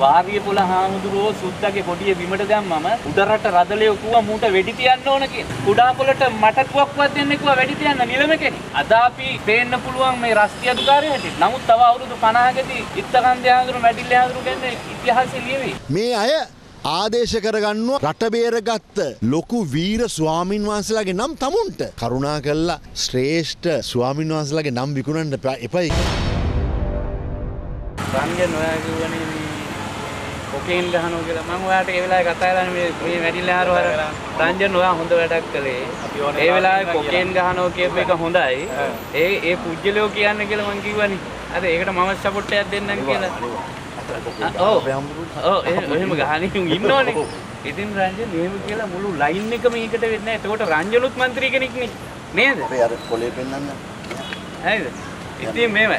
වාරිය පොළ හාමුදුරුවෝ සුද්දගේ කොඩිය බිමට දැම්මම උඩරට රදලේ කිව්වා මූට වෙඩි තියන්න ඕන කියලා. කුඩා පොළට මට කුවක්වත් දෙන්න කිව්වා වෙඩි තියන්න නිලම කෙනෙක්. අද අපි පේන්න පුළුවන් මේ රස්තිය අධිකාරිය හැටියට. නමුත් තව අවුරුදු 50කදී ඉත්තකන්දේ හාමුදුරුවෝ මැඩිල්ලේ හාමුදුරුවෝ ගැන ඉතිහාසය ලියවි. මේ අය ආදේශ කරගන්නවා රටබේරගත්ත ලොකු වීර ස්වාමීන් වහන්සේලාගේ නම් තමුන්ට කරුණා කල්ලා ශ්‍රේෂ්ඨ ස්වාමීන් වහන්සේලාගේ නම් විකුණන්ට එපයි. රංජන් ඔයා ට්‍රේන් ගහනවා කියලා. මම ඔයාට ඒ වෙලාවේ කතා කරලා මේ මේ වැඩිලාර වල රංජන් ඔයා හොඳ වැඩක් කළේ. ඒ වෙලාවේ කොකේන් ගහනවා කියපු එක හොඳයි. ඒ ඒ පුජ්‍යලෝ කියන්නේ කියලා මම කිව්වනේ. අර ඒකට මම සපෝට් එකක් දෙන්නම් කියලා. ඔව්. ඔව් එහෙම ගහන්නේ ඉන්නෝනේ. ඉතින් රංජන් එහෙම කියලා මුළු ලයින් එකම ඒකට වෙන්නේ නැහැ. එතකොට රංජනුත් මන්ත්‍රී කෙනෙක්නේ. නේද? අපි අර පොලේ පෙන්නන්න. හරිද? ඉතින් මේව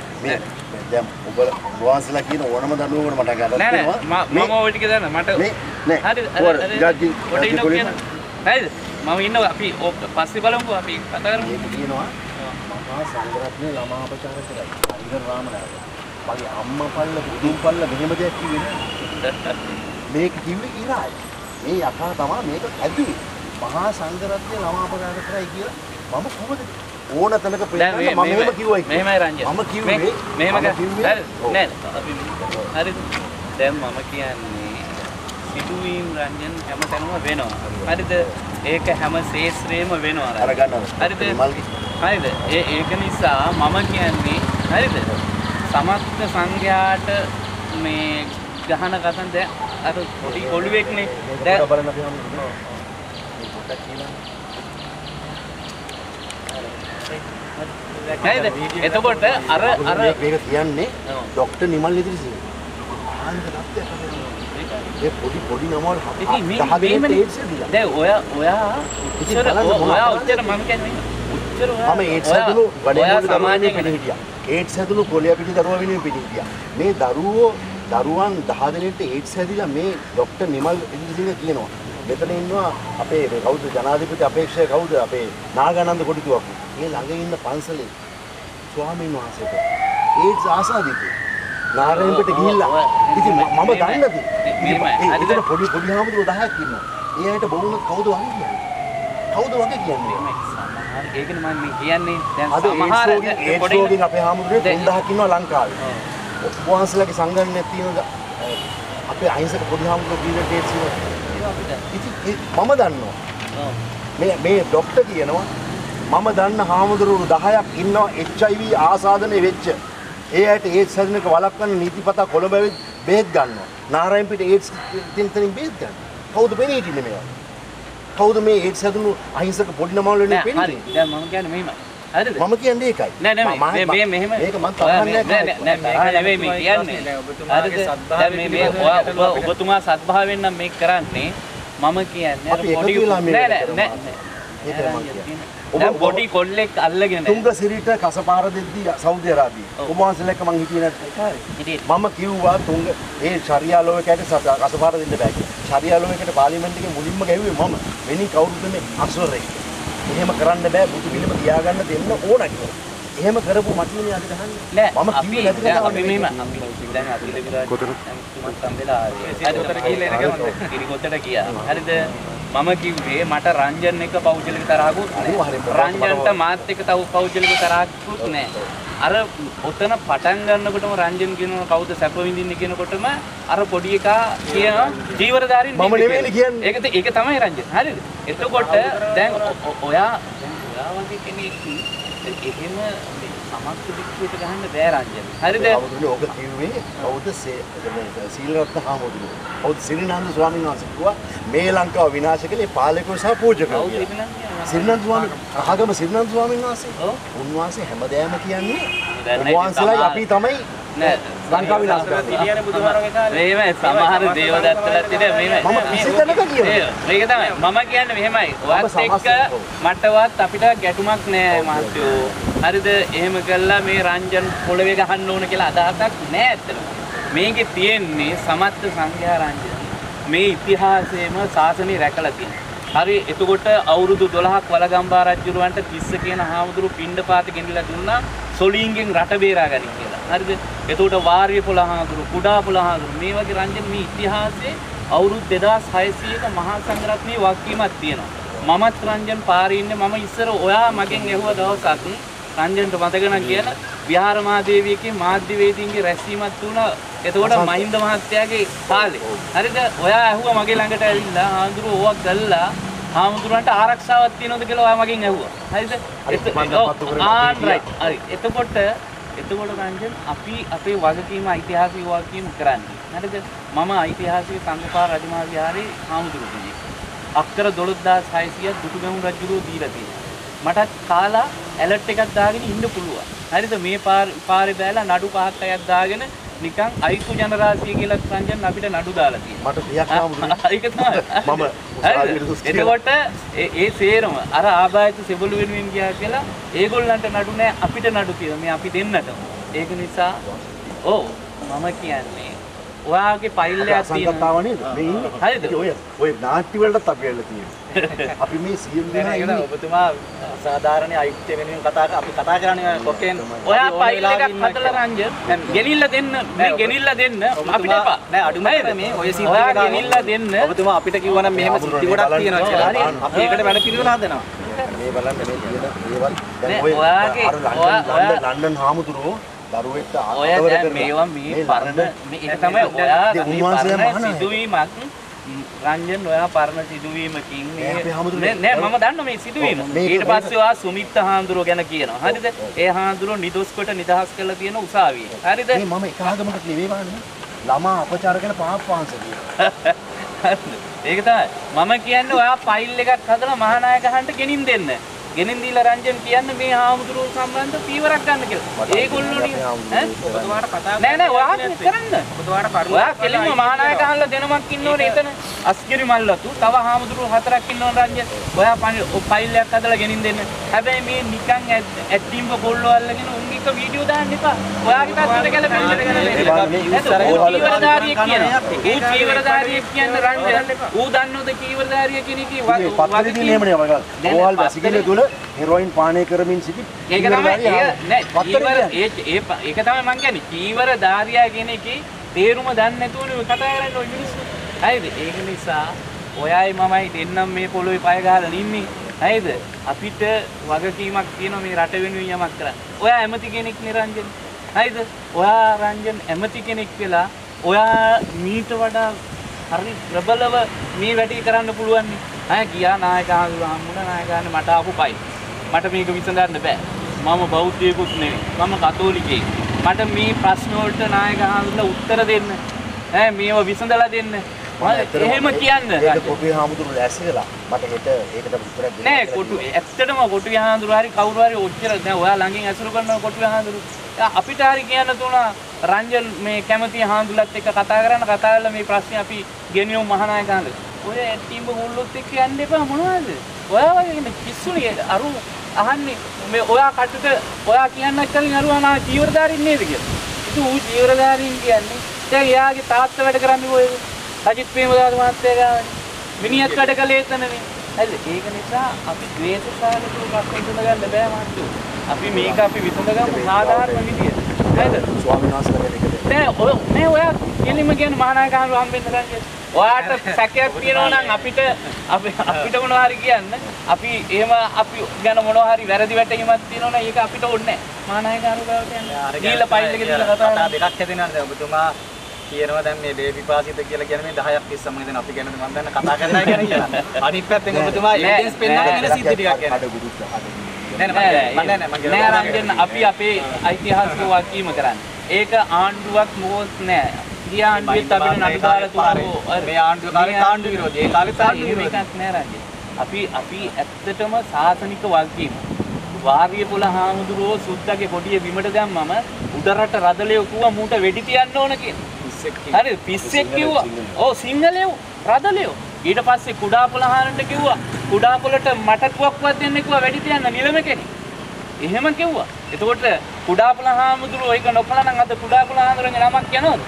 දැන් ඔබ වහන්සේලා කියන ඕනම දඬුවමකට මට ගන්න නෑ නෑ. මම මම ඔය ටික දන්න මට මේ නෑ හරිද ඔය ජාජි ඔට ජාජි ඉන්න කොලේ කියන හරිද? මම ඉන්නවා. අපි පස්සේ බලමුකෝ. අපි කතා කරමු. මේක කියනවා මහා සංඝරත්නයේ ළමා අපචාර කරයි. අයිගර් රාමනායක. මගේ අම්මා පල්ල පුදුම් පල්ල මෙහෙම දෙයක් කිව්වේ නෑ. මේක කිව්වේ ඉරායි. මේ යකා තමයි මේක ඇදුවේ. මහා සංඝරත්නයේ ළමා අපචාර කරයි කියලා මම කොහොමද ඕන තැනක පෙන්නන්න මම මෙහෙම කිව්වයි. මෙහෙමයි රංජන. මම කිව්වේ මෙහෙම කිව්වේ හරි. නෑ හරිද දැන් මම කියන්නේ සිදුවීම් රංජන හැමතැනම වෙනවා. හරිද? ඒක හැම ශේත්‍රයේම වෙනවා. හරිද. හරිද? ඒ ඒක නිසා මම කියන්නේ හරිද? සමස්ත සංඝයාට මේ ගහන කතන් දැන් අර පොඩි කොළුවෙක්නේ දැන් බලන්න අපි හමුදුනේ. හරිද එතකොට අර අර මේක කියන්නේ. ડોක්ටර් නිමල් ඉදිරිසිංහ. ඒ පොඩි පොඩි නමවල් දීලා. දැන් ඔයා ඔයා මොනවා ඔයා? උච්චර මම කියන්නේ උච්චර ඔයා මම ඔයා- හැදුණු ඔයා වඩේ දරුවා සමාජයෙන් වෙනුවෙන් පිටි හිටියා. ඒඩ්ස් හැදුණු කොළයා පිටි දරුවා වෙනුවෙන් පිටි හිටියා. මේ දරුවෝ දරුවන් 10 දෙනෙක්ට ඒඩ්ස් හැදිලා මේ ડોක්ටර් නිමල් ඉදිරිසිංහ කියනවා. මෙතන ඉන්නවා අපේ කවුද ජනාධිපති අපේක්ෂක කවුද අපේ නාගානන්ද කොටිතුවක්කු. මේ ළඟ ඉන්න පන්සලේ ස්වාමීන් වහන්සේට ඒඩ්ස් ආසාදිතේ. නාරයන්පිට ගිහිල්ලා ඉතින් මම. දන්නද? මෙහෙමයි. ඉතින් පොඩි පොඩි හාමුදුරුවෝ 10ක් ඉන්නවා. ඒ අයට බොරුනොත් කවුද වගේ කියන්නේ? කවුද වගේ කියන්නේ? ඒකනේ මම කියන්නේ දැන් සමහර ඒඩ්ස් රෝගීන් අපේ හාමුදුරුවෝ දැන්- 3000ක් ඉන්නවා ලංකාවේ. ඔව්. උපවාසලගේ සංගණනයක් තියෙනද? අපේ අහිංසක පොඩි හාමුදුරුවෝ බීලට ඒඩ්ස් ඉන්නවා. ඒවා අපි දැන්- ඉතින් ඒ- මම දන්නවා. මේ මේ ડોක්ටර් කියනවා මම දන්න හාමුදුරුවෝ 10ක් ඉන්නවා HIV ආසාදනය වෙච්ච. ඒ අයට ඒඩ්ස් හැදෙන එක වළක්වන්න නීතිපතා කොළඹ බෙහෙත් ගන්නවා. නාරායන්පිට ඒඩ්ස් තින් තනින් බෙහෙත් ගන්න. කවුද පෙනී හිටින්නේ මේවා? කවුද මේ ඒඩ්ස් හැදුණු අහිංසක පොඩි නමවල වෙන්නේ නෑ හරි පෙනී? දැන් මම කියන්නේ මෙහෙමයි හරිද මම කියන්නේ ඒකයි. නෑ නෑ මේ මේ මෙහෙම මේක මම ඔයා තහන්නේ නෑ නෑ නෑ මේ කියන්නේ හරිද දැන් මේ මේ ඔයා ඔබ- ඔබතුමා සත්භාවයෙන් නම් මේක කරන්නේ මම කියන්නේ. ඔබ- පොඩි කොල්ලෙක් අල්ලගෙන තුංග සිරිට කසපාර දෙද්දී සෞදි අරාබියේ. ඔව්. ඔබ වහන්සේලා එක්ක මං හිටියේ නැත්නම් මම කිව්වා තුංග ඒ ශරියා ලෝකයට කසපාර දෙන්න බෑ කියලා. ශරියා ලෝකයට පාර්ලිමේන්තු එකේ මුලින්ම ගැහුවේ මම. වෙනින් කවුරුද මේ අක්ෂරේ. එහෙම කරන්න බෑ බුදු පිළිම තියාගන්න දෙන්න ඕන කියලා. එහෙම කරපු මටිනේ අද ගහන්නේ. නෑ මම කිව්වේ නැති කතාවක් අපි නෙමෙයි. මෙහෙම අපි දැන් අපි විරාජ් තුමත් සම්බෙලා ආවේ? ගිහිල්ලා එනකම් ඉරිගොතට ගියා. හරිද? මම කිව්වේ මට රංජන් එක පෞද්ගලික තරහකුත් රංජන්ට මාත් එක්ක තව පෞද්ගලික තරහකුත් නෑ අර ඔතන පටන් ගන්නකොටම රංජන් කියනවා කවුද සැප විඳින්නේ කියනකොටම අර පොඩි එකා කියනවා ජීවරධාරීන් මම නෙවෙයිනේ කියන්නේ. ඒක ඒක තමයි රංජන්. හරිද? එතකොට දැන් ඔයා ඔයා වගේ කෙනෙක් එහෙම මේ සමස්ත විශ්වයට ගහන්න බෑ රංජන් හරිද හාමුදුරුවෝ ඕක කිව්වේ කවුද සීලරත්න හාමුදුරුවෝ. කවුද සිරිනන්ද ස්වාමීන් වහන්සේ කිව්වා මේ ලංකාව විනාශ කළේ පාලකයෝ සහ පූජකයෝ කියලා. සිරිනන්ද ස්වාමීන් රහගම සිරිනන්ද ස්වාමීන් වහන්සේ. උන්වහන්සේ හැමදෑම කියන්නේ සමහර- අපි තමයි නෑ. ලංකාව විනාශ කරන්නේ. මේමයි සමහර දේවදත්තලා තියෙන මේමයි මම කිසි තැනක කියනවා. ඒ, මේක තමයි. මම කියන්නේ මෙහෙමයි. ඔයත් එක්ක. මටවත් අපිට ගැටුමක් නෑ මහත්තයෝ. හරිද? එහෙම කළා මේ රංජන් පොළවේ ගහන්න ඕන කියලා අදහසක් නෑ ඇත්තටම. මේකේ තියෙන්නේ සමත්ත සංඝයා රංජන. මේ ඉතිහාසයේම ශාසනය රැකලා තියෙනවා. හරි එතකොට අවුරුදු 12ක් වලගම්බා රජුරවන්ට තිස්ස කියන හාමුදුරු පිණ්ඩපාත ගෙනිලා දුන්නා. සොලීන්ගෙන් රට බේරා ගනි කියලා. හරිද? එතකොට වාර්ය පොළහාඳුරු කුඩා පොළහාඳුරු මේ වගේ රංජන මේ ඉතිහාසයේ අවුරුදු 2600ක මහා සංඝරත්නයේ වගකීමක් තියෙනවා මමත් රංජන් පාරේ ඉන්නේ මම ඉස්සර ඔයා මගෙන් ඇහුව දවසක් රංජන්ට මතක නම් කියන විහාර මහදේවියගේ මාධ්‍යවේදීන්ගේ රැස්වීමක් තුණා එතකොට මහින්ද මහත්තයාගේ කාලේ හරිද ඔයා ඇහුවා මගේ ළඟට ඇවිල්ලා ආඳුරු ඕවා කළා හාමුදුරන්ට ආරක්ෂාවක් තියෙනවද කියලා ඔයා මගෙන් ඇහුවා. හරිද? ආ, right. හරි. එතකොට එතකොට රංජන් අපි අපේ වගකීම ඓතිහාසික වගකීම කරන්නේ. හරිද? මම ඓතිහාසික සංඝපාල රජමහා විහාරයේ හාමුදුරු කෙනෙක්. අක්කර 12600ක් දුටුගැමුණු රජුරෝ දීලා තියෙනවා. මටත් කාලා ඇලර්ට් එකක් දාගෙන ඉන්න පුළුවන්. හරිද? මේ පාර පාරේ බෑලා නඩු පහක් අයක් දාගෙන නිකන් අයිතු ජනරාශිය කියලා රංජන් අපිට නඩු දාලා තියෙනවා. මට ප්‍රියක් හාමුදුරුවෝ. ඒක තමයි. මම? කියලා. එතකොට ඒ සේරම අර ආබාධිත සෙබළු වෙනුවෙන් ගියා කියලා ඒගොල්ලන්ට නඩු නෑ අපිට නඩු තියෙනවා. මේ අපි දෙන්නට. ඒක නිසා ඔව් මම කියන්නේ ඔයාගේ අසංගතාව තියෙනවා. නේද? මේ ඉන්නේ. හරිද? ඔය ඔය නාට්‍ය වලටත් අපි ඇවිල්ලා තියෙනවා. අපි මේ සියලු දෙනා ඉන්නේ. ඔබතුමා සාධාරණ අයිත්‍ය වෙනුවෙන් කතා අපි කතා කරන්නේ කොකෙන් ඔයා ෆයිල් එකක් හදලා රංජන් ගෙනිල්ලා දෙන්න මේ ගෙනිල්ලා දෙන්න අපිට එපා. නෑ අඩුම මේ ඔය සිද්ධි ඔයා ගෙනිල්ලා දෙන්න ඔබතුමා අපිට කිව්වනම් මෙහෙම සිද්ධි ගොඩක් තියෙනවා කියලා. අපි ඒකට වැඩ පිළිවෙල හදනවා මේ බලන්න මේ තියෙන දේවල් දැන් ඔය ඔයාගේ- අර ලන්ඩන් ලන්ඩන් හාමුදුරුවෝ දරුවෙක්ට කරලා. මේවා මේ පරණ මේ තමයි ඔයා. සිදුවීමක් රංජන් ඔයා පරණ සිදුවීමකින් මේ නෑ මම දන්නවා මේ සිදුවීම. ඊට පස්සේ ඔයා සුමිත් හාමුදුරුවෝ ගැන කියනවා. හරිද? ඒ හාමුදුරුවෝ නිදොස් කොට නිදහස් කරලා තියෙන උසාවියේ. හරිද? මේ මම එක ආගමකට නෙවෙයි වන්නේ ළමා අපචාර කරන පාප හරිද? ඒක තමයි. මම කියන්නේ ඔයා ෆයිල් එකක් හදලා මහානායක හන්ට ගෙනින් දෙන්න ගෙනින් දීලා රංජන් කියන්න මේ හාමුදුරුවෝ සම්බන්ධ පීවරක් ගන්න කියලා. ඒගොල්ලෝ නේ ඈ? ඔබතුමාට කතා නෑ නෑ ඔයා කරන්න ඔබතුමාට කරුණු ඔයා කෙලින්ම මහානායක අහලා දෙනමක් ඉන්නෝනේ එතන. අස්ගිරි මල්ලතු තව හාමුදුරුවෝ හතරක් ඉන්නෝනේ රංජන්. ඔයා ෆයිල් එකක් හදලා ගෙනින් දෙන්න. හැබැයි මේ නිකන් ඇත්තිම්බ කොල්ලෝ අල්ලගෙන උන් එක වීඩියෝ දාන්න එපා. ඔයාගේ පැත්තට ගැලපෙන්න චීවරධාරියෙක් කියන්නේ රංජන්. ඌ දන්නවද චීවරධාරිය කෙනෙක්ගේ මේ පත්තරේ තියෙන එහෙමනේ මම ඕවල් වැසිකිළිය තුල හෙරොයින් පානය කරමින් සිටි ඒක තමයි මං කියන්නේ චීවර ධාරියා කියන එකේ තේරුම දන්නේ නැතුවනේ කතා කරන්නේ ඔය මිනිස්සු. හරිද? ඒක නිසා ඔයයි මමයි දෙන්නම් මේ පොළොවේ පය ගහලා ඉන්නේ. හරිද? අපිට වගකීමක් තියෙනවා මේ රට වෙනුවෙන් යමක් කරන්න. ඔයා ඇමති කෙනෙක් නිරංජන. හරිද? ඔයා රංජන් ඇමති කෙනෙක් වෙලා ඔයා මීට වඩා හරි ප්‍රබලව මේ වැඩේ කරන්න පුළුවන් නේ. අය ගියා නායක හඳුනා හම්බුණා නායකයන් මට ආපු පයි. මට මේක විසඳන්න බෑ. මම බෞද්ධයෙකුත් නෙවෙයි. මම කතෝලිකයෙක්. මට මේ ප්‍රශ්න වලට නායක හඳුනලා උත්තර දෙන්න. ඈ මේව විසඳලා දෙන්න. එහෙම කියන්න. කොටුවේ හාමුදුරුවෝ ලෑස්ති වෙලා මට හෙට ඒකට උත්තරයක් දෙන්න නෑ කොටු. ඇත්තටම කොටු යහඳුරු හරි කවුරු හරි ඔච්චර දැන් ඔයා ළඟින් ඇසුරු කරන කොටු යහඳුරු අපිට හරි කියන්න තුණා රංජන් මේ කැමති හාමුදුලත් එක්ක කතා කරන්න කතා කරලා මේ ප්‍රශ්නේ අපි ගෙනියමු මහානායක හාමුදුර. ඔය ඇට්ටිම්බ මුල්ලොත් එක්ක යන්න එපා මොනවද? ඔයා වගේ ඉන්න පිස්සුනේ අරු අහන්නේ මේ ඔයා කටට ඔයා කියන්න කලින් අරුවා නා ජීවරදාරින් නේද කියලා. ඉතින් ඌ ජීවරදාරින් කියන්නේ දැන් එයාගේ තාත්තා වැඩ කරන්නේ කොහෙද? සජිත් ප්‍රේමදාස මහත්තයා ගාවනේ. මිනිහත් වැඩ කළේ එතනනේ. හරිද? ඒක නිසා අපි ද්වේෂකාරකව ප්‍රශ්න විසඳගන්න බෑ මහත්තයෝ. අපි මේක අපි විසඳගමු සාධාරණ විදියට. හරිද? ස්වාමීන් වහන්සේලා මේකට නෑ ඔය නෑ ඔයා කෙලින්ම කියන්නේ මහානායක හම්බෙන්න ගන්නේ. ඔයාට සැකයක් තියෙනවා නම් අපිට අපි අපිට මොනවා හරි කියන්න. අපි එහෙම අපි ගැන මොනවා හරි වැරදි වැටහීමක් තියෙනවා නම් ඒක අපිට ඕනේ නෑ. මහානායක හඳු ගාවට යන්න. දීලා ෆයිල් එක දීලා කතා. දෙකක් හැදෙනවා දැන් ඔබතුමා කියනවා දැන් මේ බේබි පාසිත කියලා කියන්නේ මේ 10ක් 30ක් මම දැන් අපි ගැන මම දැන් කතා කරනවා කියන කියලා. අනිත් පැත්තෙන් ඔබතුමා එවිඩන්ස් පෙන්වන්න නෑ, වෙන සිද්ධි ටිකක් ගැන. අඩ ගුරුත් අඩ නෑ නෑ මම නෑ නෑ මම නෑ රංජන් අපි අපේ ඓතිහාසික වගකීම කරන්නේ. ඒක ආණ්ඩුවක් මොකොත් නෑ. ගිය ආණ්ඩුවෙත් අපිට නඩු දාලා තුනෝ මේ ආණ්ඩුව කාලේ ආණ්ඩු විරෝධී. ඒ කාලෙත් ආණ්ඩු විරෝධී. අපි අපි ඇත්තටම සාසනික වගකීම. වාරිය පොළ හාමුදුරුවෝ සුද්දගේ පොඩිය බිමට දැම්මම උඩරට රදලේ කිව්වා මූට වෙඩි තියන්න ඕන කියලා. පිස්සෙක් කිව්වා. හරි පිස්සෙක් කිව්වා. ඔව් සිංහලයෝ රදලයෝ. ඊට පස්සේ කුඩා පොළ හාරන්ට කිව්වා කුඩා පොළට මට කුවක්වත් දෙන්න කිව්වා වැඩි තියන්න නිලම කෙනෙක්. එහෙම කිව්වා. එතකොට කුඩා පොළ හාමුදුරුවෝ ඒක නොකළා නම් අද කුඩා පොළ හාමුදුරන්ගේ නමක් යනවද?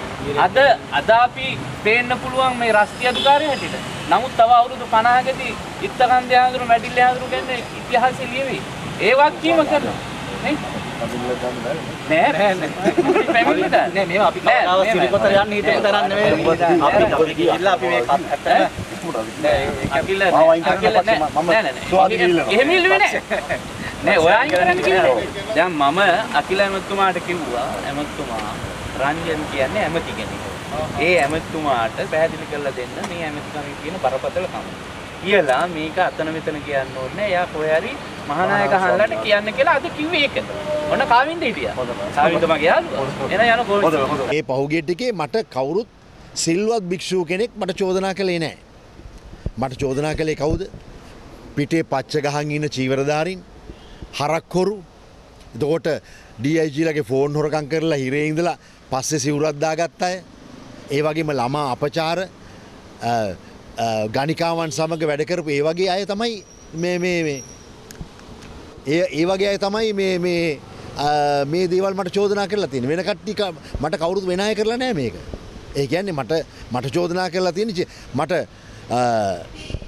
අද අද අපි පේන්න පුළුවන් මේ රස්තිය අධිකාරිය හැටියට. නමුත් තව අවුරුදු 50කදී ඉත්තකන්දේ හාමුදුරුවෝ මැඩිල්ලේ හාමුදුරුවෝ කියන්නේ ඉතිහාසය ලියවි. ඒ වගකීම කරනවා. නේ? නෑ පැමිණිලා නෑ මේවා අපි නෑ, කවදාවත් නෑ, සිරිකොතර නෑ. යන්න හිතපු තරම් නෙමෙයි. අපි අපි ගිහිල්ලා අපි මේ ඇත්තටම අකිල මාව අයින් කරන්න අකිල පස්සේ නෑ මම නෑ නෑ. එහෙම ඉල්ලුවේ නෑ නෑ ඔයා අයින් කරන්න කිව්වේ දැන් මම අකිල ඇමතුමාට කිව්වා ඇමතුමා රංජන් කියන්නේ ඇමති කෙනෙක්. ඒ ඇමතුමාට පැහැදිලි කරලා දෙන්න මේ ඇමතිකමේ තියෙන බරපතලකම කියලා මේක අතන මෙතන කියන්න ඕනේ. එයා කොහේ හරි මහානායක හන්ලට කියන්න කියලා අද කිව්වේ ඒක ඔන්න කාවින්ද හිටියා. කාවින්ද මගේ යාළුවා. එන යන කොහොමද ඒ පහුගිය ටිකේ මට කවුරුත් සිල්වත් භික්ෂූ කෙනෙක් මට චෝදනා කළේ නෑ. මට චෝදනා කළේ කවුද? පිටේ පච්ච ගහන් ඉන්න චීවරධාරීන් හරක්කොරු එතකොට DIG ලගේ ෆෝන් හොරකම් කරලා හිරේ ඉඳලා පස්සේ සිවුරක් දාගත්ත අය. ඒ වගේම ළමා අපචාර අ, අ, ගණිකාවන් සමග වැඩ කරපු ඒ වගේ අය තමයි මේ මේ මේ ඒ ඒ වගේ අය තමයි මේ මේ අ, මේ දේවල් මට චෝදනා කරලා තියෙන වෙන කට්ටිය ක- මට කවුරුත් වෙන අය කරලා නෑ මේක. ඒ කියන්නේ මට මට චෝදනා කරලා තියෙන චි- මට අ,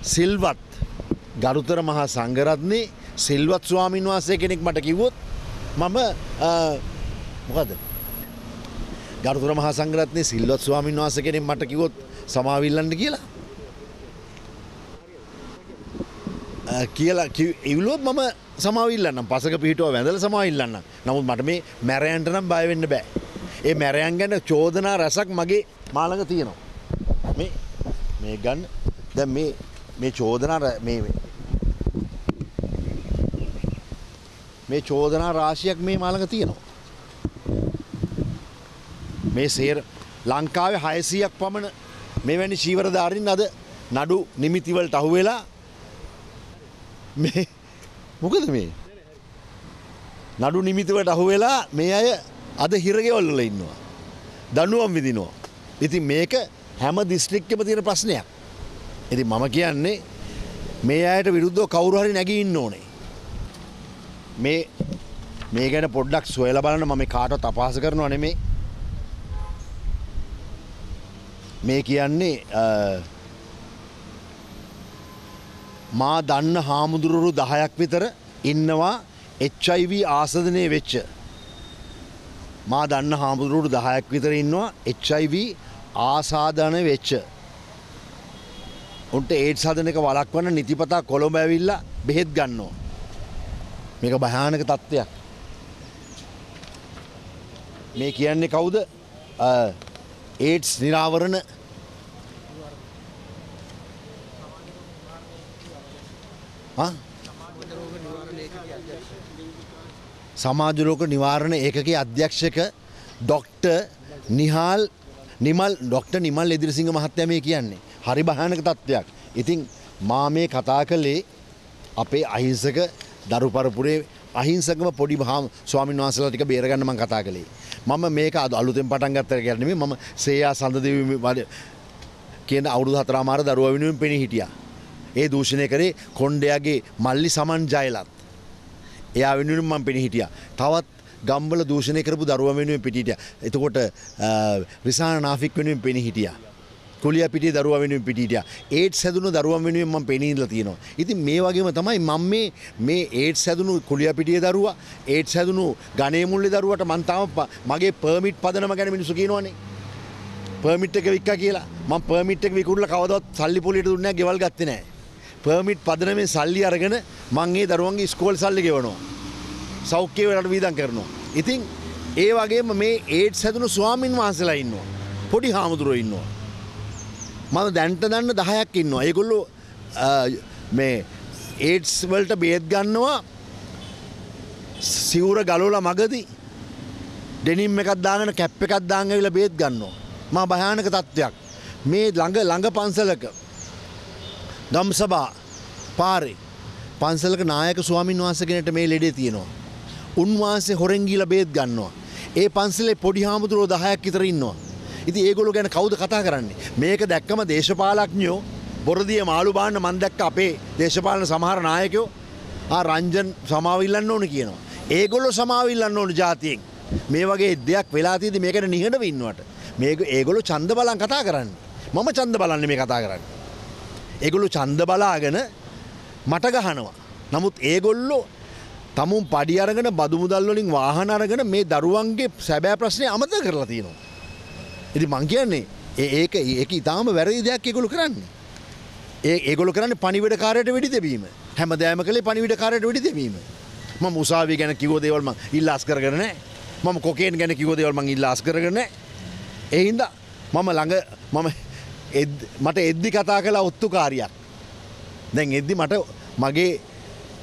සිල්වත් ගරුතර මහා සංඝරත්නේ සිල්වත් ස්වාමීන් වහන්සේ කෙනෙක් මට කිව්වොත් මම අ, මොකද ගරුතර මහා සංඝරත්නේ සිල්වත් ස්වාමීන් වහන්සේ කෙනෙක් මට කිව්වොත් සමාවිල්ලන්න කියලා. අ, කියලා ඉවලොත් මම සමවිල්ලන්න පසක පිහිටුව වැඳල සමවිල්ලන්න නමුත් මට මේ මැරයන්ට නම් බයවෙන්න බෑ. ඒ මැරයන් ගැන චෝදනා රැසක් මගේ මාළඟ තියෙනවා. මේ මේ ගන්න දැ මේ මේ චෝදනා රැ- මේ මේ චෝදනා රාශියක් මේ මාළඟ තියෙනවා මේ සේර ලංකාවේ හයසීයක් පමණ මෙවැනි ශීවරධාරින් අද නඩු නිමිතිවලට අහුවෙලා මේ මොකද මේ නඩු නිමිතිවට අහු වෙලා මේ අය අද හිරගෙවල්ල ඉන්නවා. දනුවම් විදිනවා. ඉතින් මේක හැම දිස්ත්‍රික්කම තියෙන ප්‍රශ්නයක්. ඉති මම කියන්නේ මේ අයට විරුද්ධෝ කවුරුහරි නැගී ඉන්න ඕනේ. මේ මේ ගැන පොඩ්ඩක් සොයල බලන්න මම කාටත් අපාස කරනවා නෙමේ මේ කියන්නේ අ, මා දන්න හාමුදුරුවරු දහයක් විතර ඉන්නවා HIV ආසධනය වෙච්ච. මා දන්න හාමුදුරුවරු දහයක් විතර ඉන්නවා HIV ආසාධන වෙච්ච. උන්ට ඒත් සදනක වලක්වන්න නිතිපතා කොළොඹ ඇවිල්ල බෙහෙත් ගන්නවා. මේක භයානක තත්ත්වයක්. මේ කියන්නේ කවුද ඒඩ්ස් නිරාවරණ ආ? සමාජලෝක නිවාරණ ඒකගේ අධ්‍යක්ෂක ඩොක්ට නිහාල් නිමල් ඩොක්ට නිමල් එදිරිසිංහ මහත්තය මේ කියන්නේ හරි භානක තත්ත්වයක් ඉතින් මා මේ කතා කළේ අපේ අහිංසක දරු පරපුරේ අහිංසකම පොඩි හාම ස්වාමින් වහන්සලා ටික බේරගන්න මං කතා කළේ. මම මේක අද අලුතෙන් පටන් ගත්තර කියන්නේ මම සේයා සඳදෙවි කියන අවුරුදු හතරාමාර දරුව වෙනුවෙන් පෙනී හිටියා. ඒ දූෂණය කරේ කොන්්ඩයාගේ මල්ලි සමන් ජයලත්. එයා වෙනුවෙන් මම පෙනී හිටියා. තවත් ගම්බල දූෂණය කරපු දරුව වෙනුවෙන් පිටිටිය එතකොට රිසාන නාෆික් වෙනුවෙන් පෙනී හිටියා. කුලිය පිටි දරුව වෙනුවෙන් පිටිටිය ඒත් සැදුණු දරුවන් වෙනුවෙන් මම පෙනීලා තියෙනවා. ඉතින් මේ වගේම තමයි මම මේ මේ ඒත් සැදුණු කුලිය පිටිය දරුවා ඒත් සැදුණු ගණේ මුල්ලේ දරුවට මං තාම ප- මගේ පර්මිට් පදනම ගැන මිනිස්සු කියනවනේ. පර්මිට් එක වික්කා කියලා. මම පර්මිට් එක විකුණලා කවදාවත් සල්ලි පොලියට දුන්නේ නැහැ ගෙවල් ගත්තේ නැහැ. පර්මිට් පදනමෙන් සල්ලි අරගෙන මං ඒ දරුවන්ගේ ස්කෝල් සල්ලි ගෙවනවා. සෞඛ්‍ය වලට වීදම් කරනවා. ඉතින් ඒ වගේම මේ ඒඩ්ස් හැදුණු ස්වාමින් වහන්සේලා ඉන්නවා. පොඩි හාමුදුරුවෝ ඉන්නවා. මම දැන්ට දන්න දහයක් ඉන්නවා. ඒගොල්ලෝ අ, මේ ඒඩ්ස් වලට බේත් ගන්නවා සිවුර ගලෝල මගදී ඩෙනිම් එකක් දාගෙන කැප් එකක් දාගෙන ඇවිල්ලා බේත් ගන්නවා. මා භයානක තත්ත්වයක් මේ ළඟ ළඟ පන්සලක ගම්සභා පාරේ පන්සලක නායක ස්වාමින් වහන්සේ කෙනෙක්ට මේ ලෙඩේ තියෙනවා. උන්වහන්සේ හොරෙන් ගිහලා බේත් ගන්නවා. ඒ පන්සලේ පොඩි හාමුදුරුවෝ 10ක් විතර ඉන්නවා. ඉතින් ඒගොල්ලෝ ගැන කවුද කතා කරන්නේ? මේක දැක්කම දේශපාලඥයෝ බොරදිය මාළු බාන්න මන් දැක්ක අපේ දේශපාලන සමහර නායකයෝ. ආ රංජන් සමාවිල්ලන්න ඕන කියනවා. ඒගොල්ලෝ සමාවිල්ලන්න ඕන ජාතියෙන්. මේ වගේ දෙයක් වෙලා තියෙදි මේකට නිහඬව ඉන්නවට. මේක ඒගොල්ලෝ ඡන්ද බලන් කතා කරන්නේ. මම ඡන්ද බලන්නේ මේ කතා කරන්නේ. ඒගොල්ලෝ ඡන්ද බලාගෙන මට ගහනවා. නමුත් ඒගොල්ලෝ තමුන් පඩි අරගෙන බදු මුදල් වලින් වාහන අරගෙන මේ දරුවන්ගේ සැබෑ ප්‍රශ්නය අමතක කරලා තියෙනවා. ඉතින් මං කියන්නේ ඒ- ඒක ඒක ඉතාම වැරදි දෙයක් ඒගොල්ලෝ කරන්නේ. ඒ ඒගොල්ලෝ කරන්නේ පණිවිඩ කාර්යයට වෙඩි දෙවීම. හැමදාම කළේ පණිවිඩ කාර්යයට වෙඩි දෙවීම. මම උසාවිය ගැන කිව්ව දේවල් මං ඉල්ලාස් කරගෙන නැහැ. මම කොකේන් ගැන කිව්ව දේවල් මං ඉල්ලාස් කරගෙන නැහැ. ඒ හින්දා මම ළඟ මම එද්- මට එද්දි කතා කළා ඔත්තුකාරියක්. දැන් එද්දි මට මගේ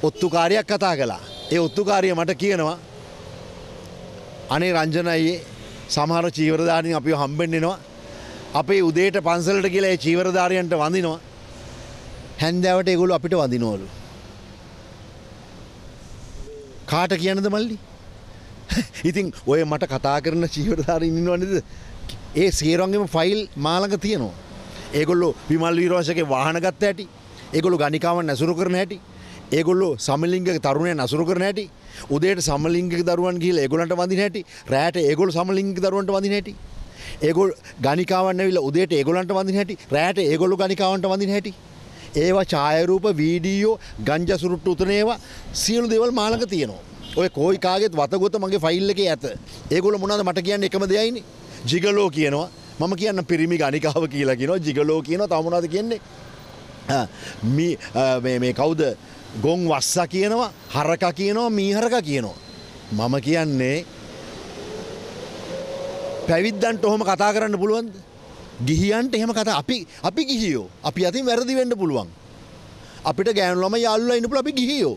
ඔත්තුකාරයක් කතා කළා. ඒ ඔත්තුකාරිය මට කියනවා අනේ රංජනයේ සමහර චීවරධාරින් අපිව හම්බෙන්නෙනවා. අපේ උදේට පන්සලට කියලා ඒ චීවරධාරයන්ට වඳිනවා. හැන්දෑවට ඒගොල්ලෝ අපිට වඳිනවලු. කාට කියන්නද මල්ලි? ඉතින් ඔය මට කතා කරන චීවරධාරීන් ඉන්නවනේද? ඒ සේරංගෙම ෆයිල් මාළඟ තියෙනවා. ඒගොල්ලෝ විමල් වීරවංශගේ වාහන ගත්ත හැටි, ඒගොල්ලෝ ගණිකාවන් නැසුරු කරන හැටි, ඒගොල්ලෝ සමලිංගික තරුණයන් නැසුරු කරන හැටි, උදේට සමලිංගික දරුවන් ගිහිල්ලා ඒගොල්ලන්ට වඳින හැටි, රැයට ඒගොල්ලෝ සමලිංගික දරුවන්ට වඳින හැටි. ඒගොල්ලෝ ගණිකාවන් ඇවිල්ලා උදේට ඒගොල්ලන්ට වඳින හැටි, රැයට ඒගොල්ලෝ ගණිකාවන්ට වඳින හැටි. ඒවා ඡායරූප වීඩියෝ ගංජා සුරුට්ටු උතන ඒවා සියලු දේවල් මාළඟ තියෙනවා. ඔය කෝයි කාගෙත් වතගොත මගේ ෆයිල් එකේ ඇත. ඒගොල්ලෝ මොනවද මට කියන්නේ එකම දෙයයිනේ. ජිගලෝ කියනවා. මම කියන්න පිරිමි ගණිකාව කියලා කියනවා. ජිගලෝ කියනවා. තව මොනවද කියන්නේ? ආ, මී ආ, මේ මේ කවුද? ගොන් වස්සා කියනවා. හරකා කියනවා. මීහරකා කියනවා. මම කියන්නේ පැවිද්දන්ට ඔහොම කතා කරන්න පුළුවන්ද? ගිහියන්ට එහෙම කතා අපි අපි ගිහියෝ. අපි අතින් වැරදි වෙන්න පුළුවන්. අපිට ගෑනු ළමයි යාළුවලා ඉන්න පුළුවන් අපි ගිහියෝ.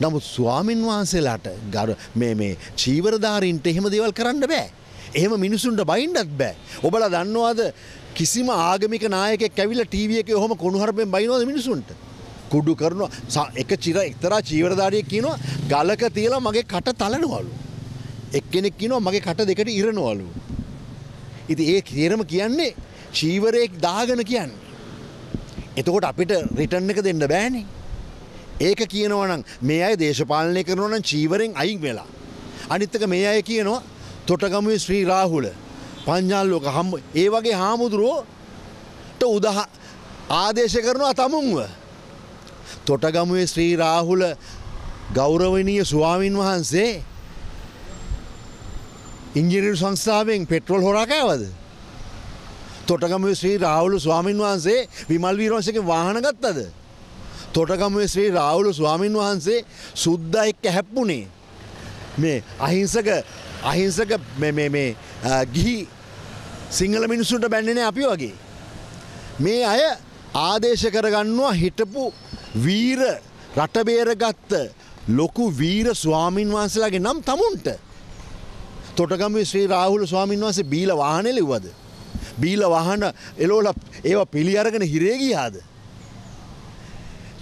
නමුත් ස්වාමින් වහන්සේලාට ගර මේ මේ චීවරධාරීන්ට එහෙම දේවල් කරන්න බෑ. එහෙම මිනිසුන්ට බයින්ඩත් බෑ. ඔබලා දන්නවාද කිසිම ආගමික නායකෙක් ඇවිල්ලා ටීවී එකේ ඔහොම කුණුහරුපෙන් බයිනවද මිනිසුන්ට? කුඩු කරනවා ස- එක චිර එක්තරා චීවරධාරියෙක් කියනවා ගලක තියලා මගේ කට තලනවලු. එක්කෙනෙක් කියනවා මගේ කට දෙකට ඉරනවලු. ඉතින් ඒ තේරම කියන්නේ චීවරයෙක් දාගෙන කියන්නේ. එතකොට අපිට රිටර්න් එක දෙන්න බෑනේ. ඒක කියනවනම් මේ අය දේශපාලනය කරනවනම් චීවරෙන් අයින් වෙලා. අනිත්තක මේ අය කියනවා තොටගමුවේ ශ්‍රී රාහුල පං්ඥාල්ලෝක හම්බ ඒ වගේ හාමුදුරුවෝට උදහ ආදේශ කරනවා තමුන්ව. තොටගමුවේ ශ්‍රී රාහුල ගෞරවනීය ස්වාමින් වහන්සේ ඉංජිනරු සංස්ථාවෙන් පෙට්‍රොල් හොරාකෑවද. තොටගමුවේ ශ්‍රී රාහුලු ස්වාමින් වහන්සේ විමල් වීරවංශක වාහන ගත්තද. තොටගමුවේ ශ්‍රී රාහුලු ස්වාමින් වහන්සේ සුද්ද එක්ක හැප්පුනේ. මේ අහිංසක අහිංසක මේ- මේ මේ ආ, ගිහි සිංහල මිනිස්සුන්ට බැන්නේන අපි වගේ. මේ අය ආදේශ කරගන්නවා හිටපු වීර රටබේරගත්ත ලොකු වීර ස්වාමින් වහන්සේලාගේ නම් තමුන්ට. තොටගම ශ්‍රී රාහුල ස්වාමින් වහන්සේ බීල වාහන ලිව්වද. බීල වාහන එලෝල ඒවා පිළි අරගෙන හිරේගියාද.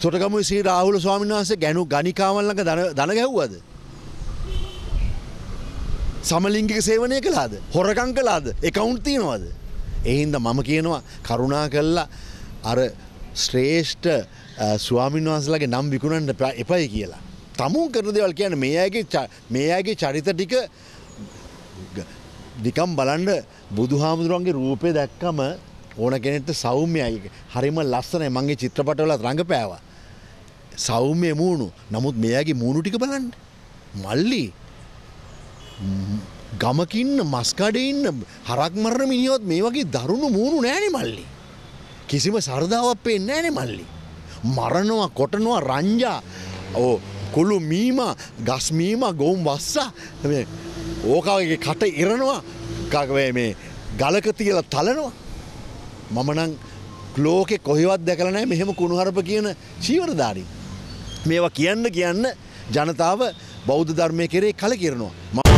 තොටගම ශ්‍රී රාහුල ස්වාමින් වහන්සේ ගැනු ගනිකාවල්ලක දන ගැව්වද. සමලිංගික සේවනය කලාද හොරකං කලාද එකවුන්් තියෙනවද. එහින්ද මම කියනවා කරුණා කල්ලා අර ශ්‍රේෂ්ඨ ස්වාමින් වහන්සලගේ නම් විකුණන්ට එපයි කියලා. තමුන් කරන දෙවල් කියන මේ අයගේ ච- මේ අයගේ චරිත ටික නිකම් බලන්ඩ බුදු හාමුදුරුවන්ගේ රූපය දැක්කම ඕන කෙනෙට සෞම්‍යයි හරිම ලස්සනයි මගේ චිත්‍රපටවල රඟ සෞම්‍ය මූුණු නමුත් මෙයාගේ මූුණු ටික බලන්න මල්ලි ගමකින්න මස්කඩඉන්න හරක් මරණ මිනිියොත් මේ වගේ දරුණු මූුණු නෑනෙ මල්ලි. කිසිම සරදාවක් පෙන් නෑනෙ මල්ලි. මරණවා කොටනවා රංජා ඕ කොළු මීම ගස්මීම ගොවුම් වස්සා මේ ඕකාගේ කට ඉරනවා කවේ මේ ගලක තියල තලනවා මමනං ලෝකෙ කොහෙවත් දැකලනෑ මෙහෙම කුණුහරප කියන චීවරධාරී. මේවා කියන්න කියන්න ජනතාව බෞද්ධ ධර්මය කෙරේ කල කිරනවා.